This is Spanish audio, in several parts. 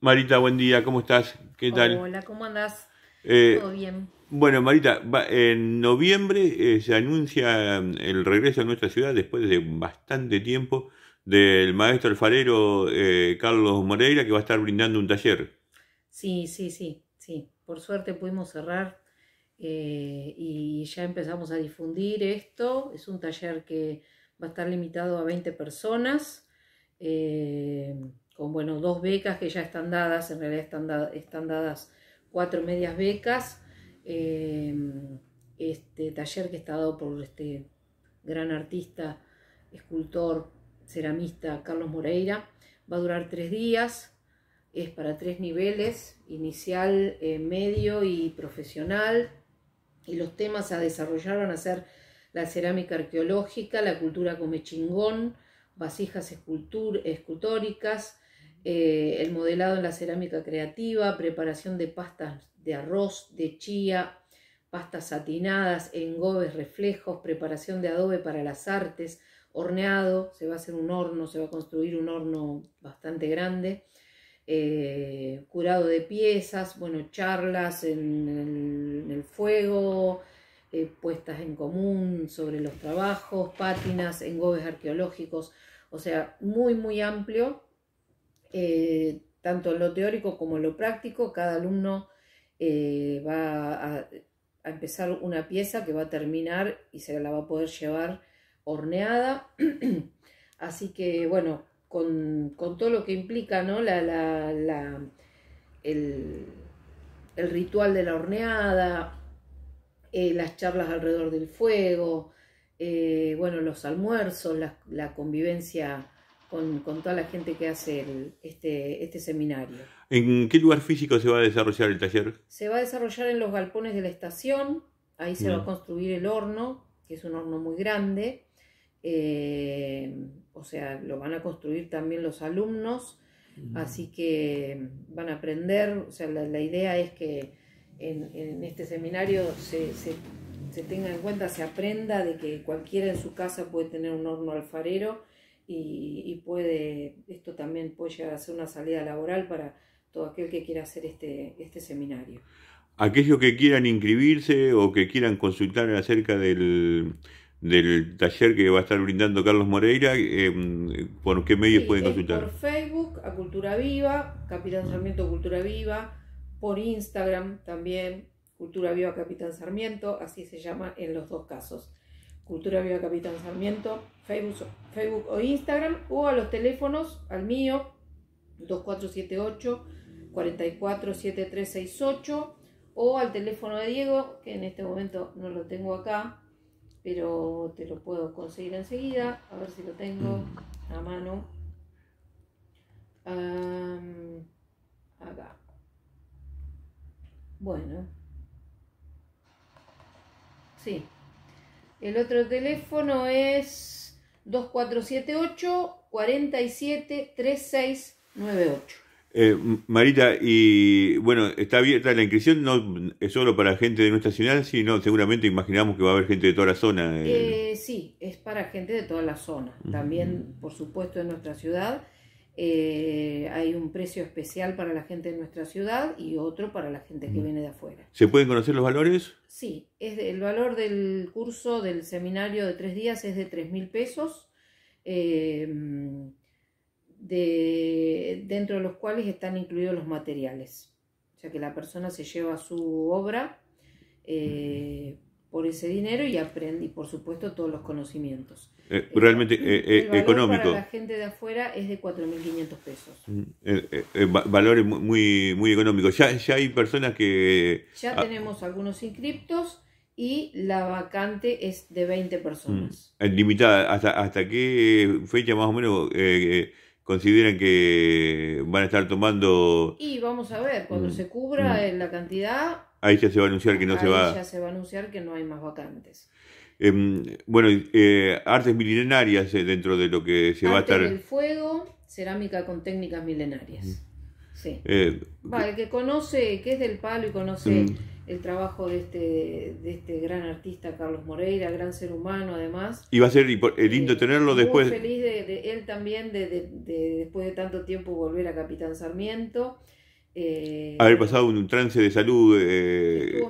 Marita, buen día, ¿cómo estás? ¿Qué tal? Hola, ¿cómo andás? Eh, Todo bien. Bueno, Marita, en noviembre eh, se anuncia mm, el regreso a nuestra ciudad después de bastante tiempo del maestro alfarero eh, Carlos Moreira que va a estar brindando un taller. Sí, sí, sí, sí. Por suerte pudimos cerrar eh, y ya empezamos a difundir esto. Es un taller que va a estar limitado a 20 personas, eh, con bueno, dos becas que ya están dadas, en realidad están, da- están dadas cuatro medias becas. Eh, este taller que está dado por este gran artista, escultor, ceramista Carlos Moreira, va a durar tres días. es para tres niveles, inicial, eh, medio y profesional. Y los temas a desarrollar van a ser la cerámica arqueológica, la cultura comechingón, vasijas escultóricas, eh, el modelado en la cerámica creativa, preparación de pastas de arroz, de chía, pastas satinadas, engobes, reflejos, preparación de adobe para las artes, horneado, se va a hacer un horno, se va a construir un horno bastante grande eh, curado de piezas, bueno, charlas en el, fuego, eh, puestas en común sobre los trabajos, pátinas, engobes arqueológicos, o sea, muy, muy amplio, eh, tanto en lo teórico como en lo práctico, cada alumno eh, va a, empezar una pieza que va a terminar y se la va a poder llevar horneada, así que bueno, con, con todo lo que implica ¿no? la, la, el, ritual de la horneada, eh, las charlas alrededor del fuego, eh, bueno, los almuerzos, la convivencia con, con toda la gente que hace el- este, este seminario. ¿En qué lugar físico se va a desarrollar el taller? Se va a desarrollar en los galpones de la estación, ahí se va a construir el horno, que es un horno muy grande, eh, o sea, lo van a construir también los alumnos, así que van a aprender, o sea, la, la idea es que en, en este seminario se, se- se tenga en cuenta, se aprenda de que cualquiera en su casa puede tener un horno alfarero y, y puede, esto también puede llegar a ser una salida laboral para todo aquel que quiera hacer este, este seminario. Aquellos que quieran inscribirse o que quieran consultar acerca del, del taller que va a estar brindando Carlos Moreira, eh, ¿por qué medios Sí, pueden consultar? Por Facebook, a Cultura Viva, Capitán Sarmiento Cultura Viva, por Instagram también, Cultura Viva Capitán Sarmiento, así se llama en los dos casos. Cultura Viva Capitán Sarmiento, Facebook, Facebook o Instagram, o a los teléfonos, al mío, 2478 447368 o al teléfono de Diego, que en este momento no lo tengo acá, pero te lo puedo conseguir enseguida, a ver si lo tengo a mano. Acá. Bueno. Sí. El otro teléfono es 2478 47 3698. Eh, Marita, y bueno, está abierta la inscripción, no es solo para gente de nuestra ciudad, sino seguramente imaginamos que va a haber gente de toda la zona. eh. Eh, sí, es para gente de toda la zona. También, por supuesto, en nuestra ciudad eh, hay un precio especial para la gente de nuestra ciudad y otro para la gente que viene de afuera. ¿Se pueden conocer los valores? Sí, es de- el valor del curso del seminario de tres días es de tres mil pesos, eh, de, dentro de los cuales están incluidos los materiales. O sea que la persona se lleva su obra eh, por ese dinero y aprende, y por supuesto, todos los conocimientos. Eh, realmente eh, eh, El valor económico. Para la gente de afuera es de 4.500 pesos. Mm, va- valores mu- muy, muy económicos. Ya, ya hay personas que... Ya Ah. tenemos algunos inscriptos y la vacante es de 20 personas. eh, limitada, ¿hasta, ¿hasta qué fecha más o menos eh, consideran que van a estar tomando? Y vamos a ver, cuando Mm, se cubra mm. la cantidad, Ahí ya se va a anunciar que no se ahí va... ya se va a anunciar que no hay más vacantes. Em, bueno, eh, artes milenarias eh, dentro de lo que se va a estar... del fuego, cerámica con técnicas milenarias. Sí. eh, Va, el que conoce, que es del palo y conoce Mm. el trabajo de este, de este gran artista Carlos Moreira, gran ser humano además. Y va a ser lindo tenerlo después. Muy feliz de, él también, de, después de tanto tiempo volver a Capitán Sarmiento. Eh, Haber pasado un, trance de salud. Eh,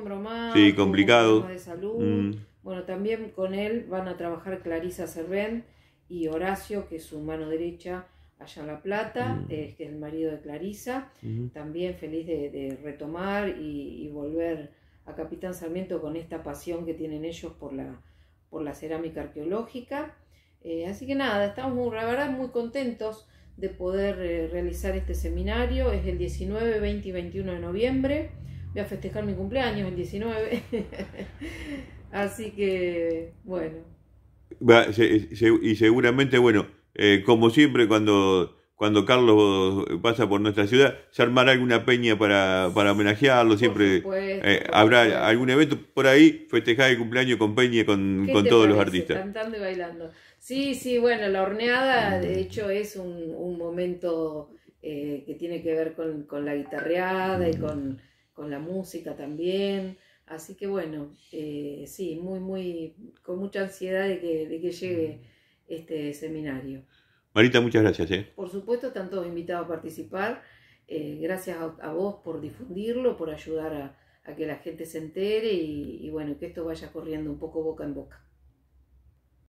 sí, complicado. De salud. Mm. Bueno, también con él van a trabajar Clarisa Cervén y Horacio, que es su mano derecha allá en La Plata, mm. que es el marido de Clarisa. También feliz de, retomar y, volver a Capitán Sarmiento con esta pasión que tienen ellos por la, por la cerámica arqueológica. Eh, así que nada, estamos muy, la verdad muy contentos de poder eh, realizar este seminario. Es el 19, 20 y 21 de noviembre. Voy a festejar mi cumpleaños el 19. Así que, bueno. y seguramente, bueno, eh, como siempre cuando, cuando Carlos pasa por nuestra ciudad, se armará alguna peña para, para homenajearlo, siempre eh, habrá algún evento por ahí, festejar el cumpleaños con peña con, con todos los artistas. Cantando y bailando. Sí, sí, bueno, la horneada de hecho es un, un momento eh, que tiene que ver con, con la guitarreada y con, con, la música también. Así que bueno, eh, sí, muy, muy, con mucha ansiedad de que, de que llegue este seminario. Marita, muchas gracias. ¿eh? Por supuesto, están todos invitados a participar. Eh, gracias a, vos por difundirlo, por ayudar a, que la gente se entere y, y bueno, que esto vaya corriendo un poco boca en boca.